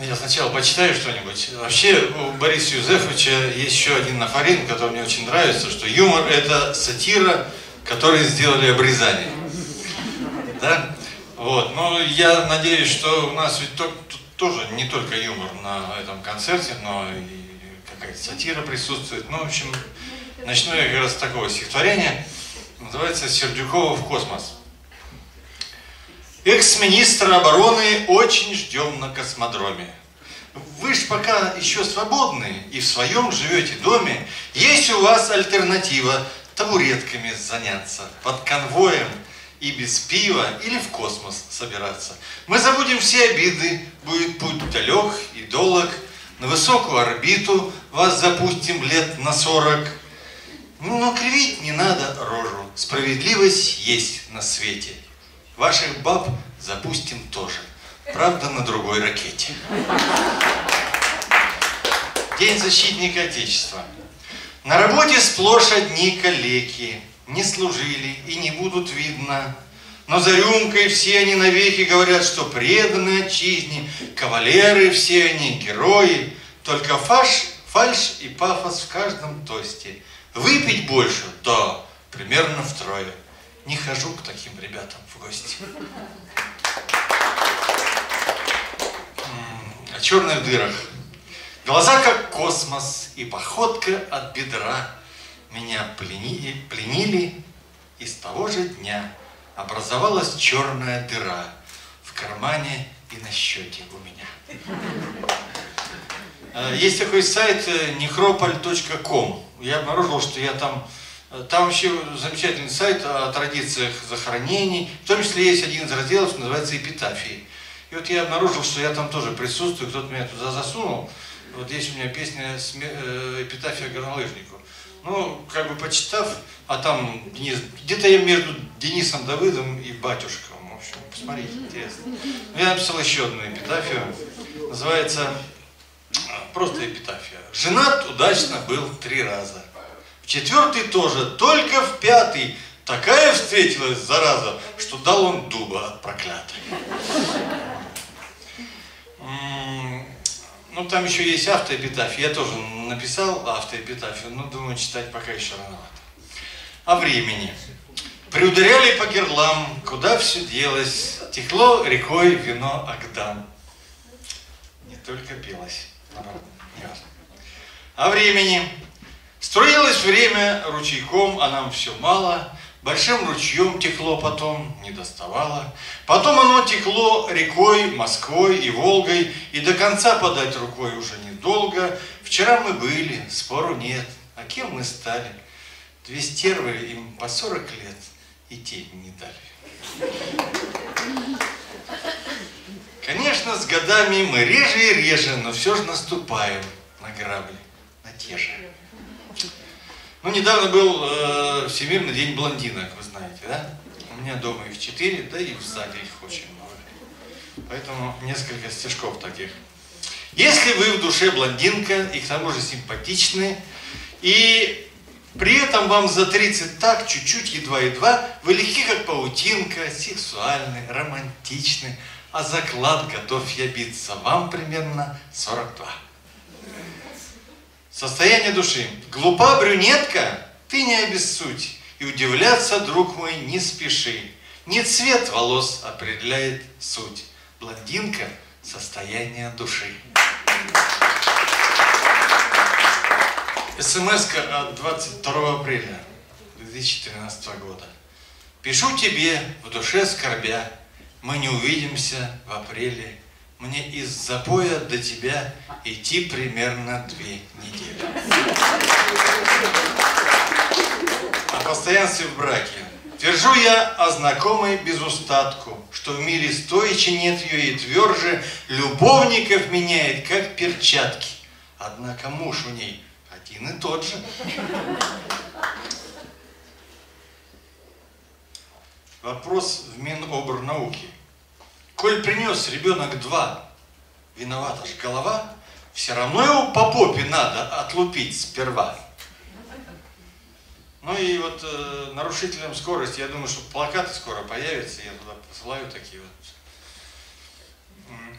Я сначала почитаю что-нибудь. Вообще у Бориса Юзефовича есть еще один афоризм, который мне очень нравится, что юмор – это сатира, которой сделали обрезание. Да? Вот. Но я надеюсь, что у нас ведь тут тоже не только юмор на этом концерте, но и какая-то сатира присутствует. Ну, в общем, начну я как раз с такого стихотворения. Называется «Сердюкова в космос». Экс-министра обороны очень ждем на космодроме. Вы ж пока еще свободны и в своем живете доме. Есть у вас альтернатива табуретками заняться под конвоем и без пива или в космос собираться. Мы забудем все обиды, будет путь далек и долг. На высокую орбиту вас запустим лет на сорок. Но кривить не надо рожу, справедливость есть на свете. Ваших баб запустим тоже. Правда, на другой ракете. День защитника Отечества. На работе сплошь одни калеки. Не служили и не будут видно. Но за рюмкой все они навеки говорят, что преданы отчизне, кавалеры все они, герои. Только фаш, фальш и пафос в каждом тосте. Выпить больше? Да, примерно втрое. Не хожу к таким ребятам в гости. О черных дырах. Глаза как космос и походка от бедра меня пленили, пленили, и с того же дня образовалась черная дыра в кармане и на счете у меня. Э, есть такой сайт necropol.com. Э, я обнаружил, что я там там вообще замечательный сайт о традициях захоронений. В том числе есть один из разделов, называется «Эпитафии». И вот я обнаружил, что я там тоже присутствую, кто-то меня туда засунул. Вот есть у меня песня э, «Эпитафия горнолыжнику». Ну, как бы почитав, а там Денис, где-то я между Денисом Давыдом и батюшком. В общем, посмотрите, интересно. Ну, я написал еще одну эпитафию. Называется просто эпитафия. Женат удачно был три раза четвертый тоже, только в пятый. Такая встретилась зараза, что дал он дуба от проклятой. Ну, там еще есть автоэпитафия. Я тоже написал автоэпитафию, но думаю, читать пока еще рановато. О времени. Приударяли по герлам, куда все делось, текло рекой вино Агдам. Не только пелось, наоборот, не важно. О времени. Струилось время ручейком, а нам все мало, Большим ручьем текло потом, не доставало. Потом оно текло рекой, Москвой и Волгой, И до конца подать рукой уже недолго. Вчера мы были, спору нет, а кем мы стали? Две стервы им по сорок лет и тень не дали. Конечно, с годами мы реже и реже, но все же наступаем на грабли, на те же. Ну, недавно был э, Всемирный день блондинок, вы знаете, да? У меня дома их четыре, да и в саде их очень много. Поэтому несколько стишков таких. Если вы в душе блондинка и к тому же симпатичны, и при этом вам за 30 так, чуть-чуть, едва-едва, вы легки, как паутинка, сексуальны, романтичны, а заклад готов я биться вам примерно 42. Состояние души. Глупа брюнетка, ты не обессудь, и удивляться, друг мой, не спеши. Не цвет волос определяет суть. Блондинка – состояние души. смс от 22 апреля 2013 года. Пишу тебе в душе скорбя, мы не увидимся в апреле мне из запоя до тебя идти примерно две недели. О постоянстве в браке. Твержу я о знакомой без устатку, что в мире стойче нет ее и тверже, любовников меняет, как перчатки. Однако муж у ней один и тот же. Вопрос в Минобрнауки. Коль принес ребенок два, виновата же голова, все равно его по попе надо отлупить сперва. Ну и вот э, нарушителям скорости, я думаю, что плакаты скоро появятся, я туда посылаю такие вот.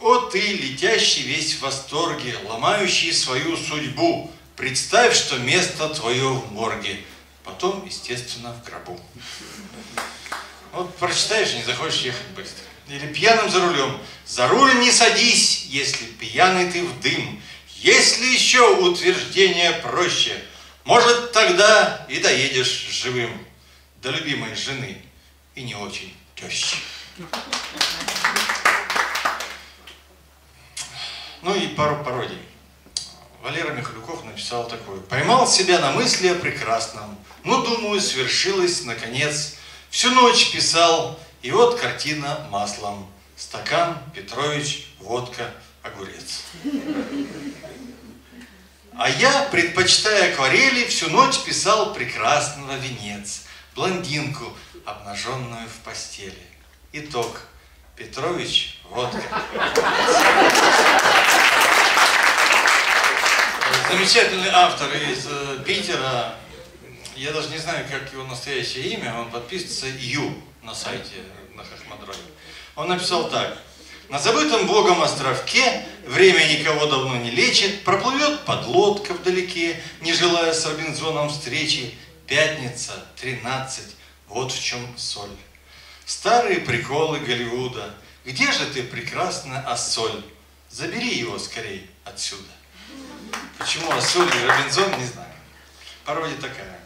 О ты, летящий весь в восторге, ломающий свою судьбу, представь, что место твое в морге, потом, естественно, в гробу. Вот прочитаешь не захочешь ехать быстро. Или пьяным за рулем. За руль не садись, если пьяный ты в дым. Если еще утверждение проще, может, тогда и доедешь живым до любимой жены и не очень тещи. Ну и пару пародий. Валера Михалюков написал такое. Поймал себя на мысли о прекрасном. Ну, думаю, свершилось, наконец. Всю ночь писал, и вот картина маслом. Стакан, Петрович, водка, огурец. А я, предпочитая акварели, всю ночь писал прекрасного венец. Блондинку, обнаженную в постели. Итог. Петрович, водка. Замечательный автор из э, Питера. Я даже не знаю, как его настоящее имя. Он подписывается Ю на сайте на Хахмадроне. Он написал так. На забытом Богом островке время никого давно не лечит, проплывет подлодка вдалеке, не желая с Робинзоном встречи. Пятница, тринадцать, вот в чем соль. Старые приколы Голливуда. Где же ты, прекрасна Ассоль? Забери его скорей отсюда. Почему Ассоль и Робинзон, не знаю. Пародия такая.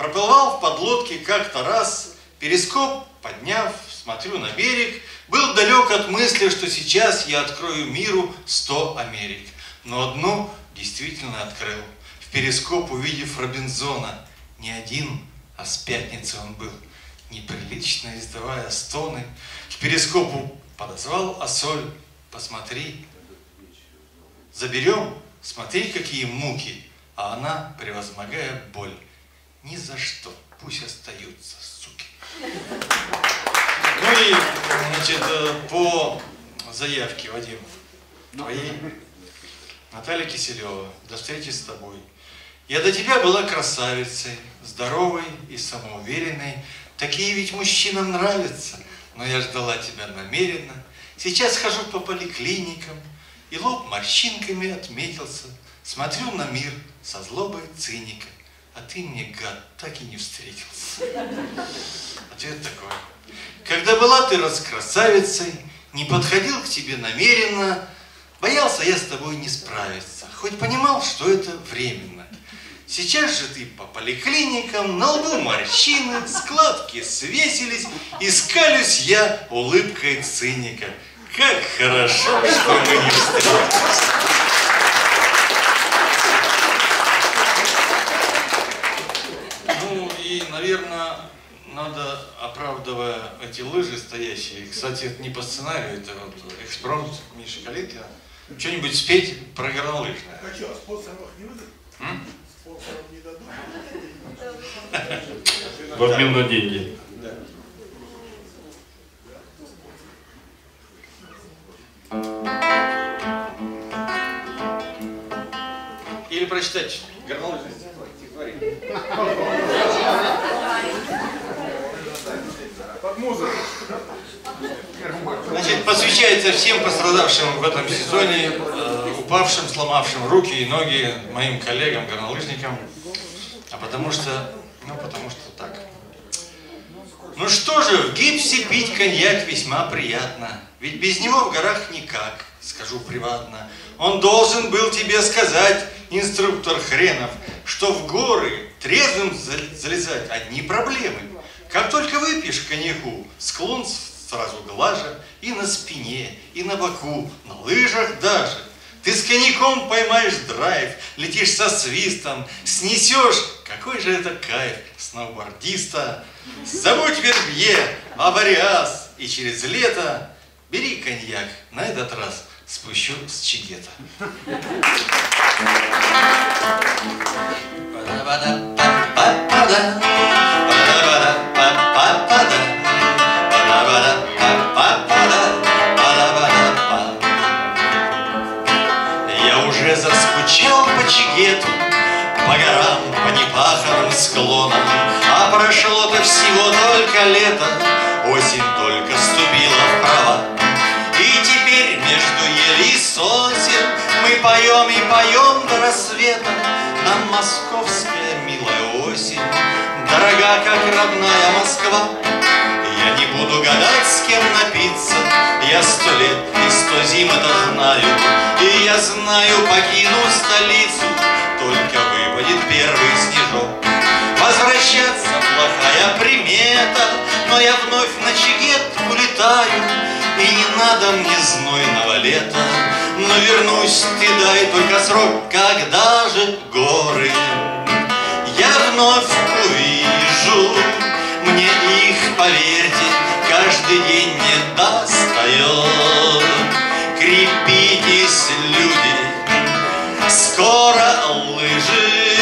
Проплывал в подлодке как-то раз, перископ подняв, смотрю на берег, был далек от мысли, что сейчас я открою миру сто Америк. Но одну действительно открыл. В перископ увидев Робинзона, не один, а с пятницы он был – неприлично издавая стоны, к перископу подозвал Асоль, посмотри, заберем, смотри, какие муки, а она, превозмогая боль, ни за что, пусть остаются, суки. Ну и, значит, по заявке, Вадим, твоей, Наталья Киселева, до встречи с тобой. Я до тебя была красавицей, здоровой и самоуверенной, Такие ведь мужчинам нравятся, но я ждала тебя намеренно. Сейчас хожу по поликлиникам, и лоб морщинками отметился. Смотрю на мир со злобой циника, а ты мне, гад, так и не встретился. Ответ такой. Когда была ты раскрасавицей, не подходил к тебе намеренно, боялся я с тобой не справиться, хоть понимал, что это временно. Сейчас же ты по поликлиникам, на лбу морщины, складки свесились, и скалюсь я улыбкой циника. Как хорошо, что мы не встретились. Ну и, наверное, надо, оправдывая эти лыжи стоящие, кстати, это не по сценарию, это вот экспромт Миши Калиткина, что-нибудь спеть про горнолыжное. А что, а спонсоров не выдадут? В обмен на деньги. Или прочитать горнолыжное стихотворение. Под музыку. Значит, посвящается всем пострадавшим в этом сезоне, э, упавшим, сломавшим руки и ноги моим коллегам, горнолыжникам. А потому что, ну, потому что так. Ну что же, в гипсе пить коньяк весьма приятно. Ведь без него в горах никак, скажу приватно. Он должен был тебе сказать, инструктор хренов, что в горы трезвым залезать одни проблемы. Как только выпьешь коньяку, склон сразу глажа и на спине, и на боку, на лыжах даже. Ты с коньяком поймаешь драйв, летишь со свистом, снесешь, какой же это кайф, сноубордиста. Забудь вербье, авариас, и через лето бери коньяк, на этот раз спущу с чигета. поем и поем до рассвета Нам московская милая осень. Дорога, как родная Москва Я не буду гадать, с кем напиться. Я сто лет и сто зим это знаю И я знаю, покину столицу Только выпадет первый снежок. Возвращаться плохая примета Но я вновь на чигет улетаю И не надо мне знойного лета Но вернусь, ты дай только срок Когда же горы. Я вновь увижу Мне их, поверьте, каждый день не достает. Крепитесь, люди, скоро лыжи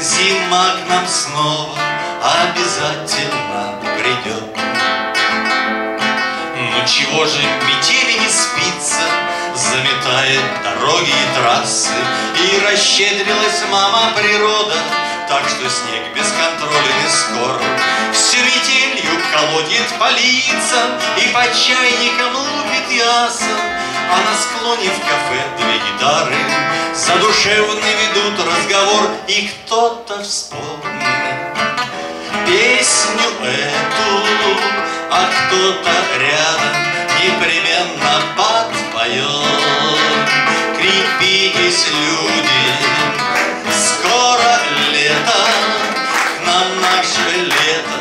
Зима к нам снова обязательно придет. Ну чего же метели не спится Заметает дороги и трассы И расщедрилась мама природа Так что снег бесконтролен и скор. Всю метелью колодит по лицам И по чайникам лупит яса А на склоне в кафе две гитары Задушевный ведут разговор И кто-то вспомнит песню эту А кто-то рядом непременно подпоет Крепитесь, люди, скоро лето К нам наше лето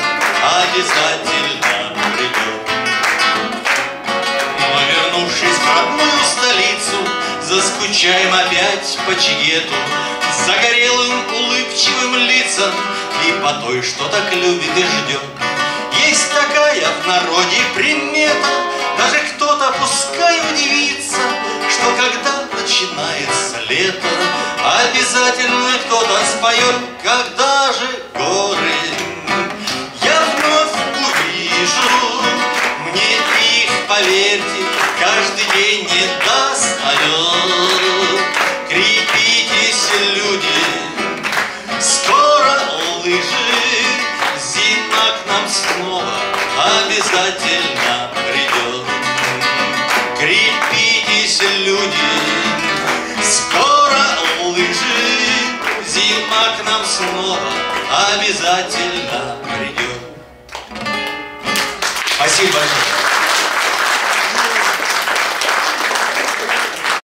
обязательно придет Но вернувшись в родную столицу Заскучаем опять по чигету Загорелым улыбчивым лицам И по той, что так любит и ждет Есть такая в народе примета Даже кто-то пускай споет Когда же горы. Я вновь увижу Мне их, поверьте, каждый день не достает Крепитесь, люди, скоро лыжи Зима к нам снова обязательно обязательно придет Спасибо большое.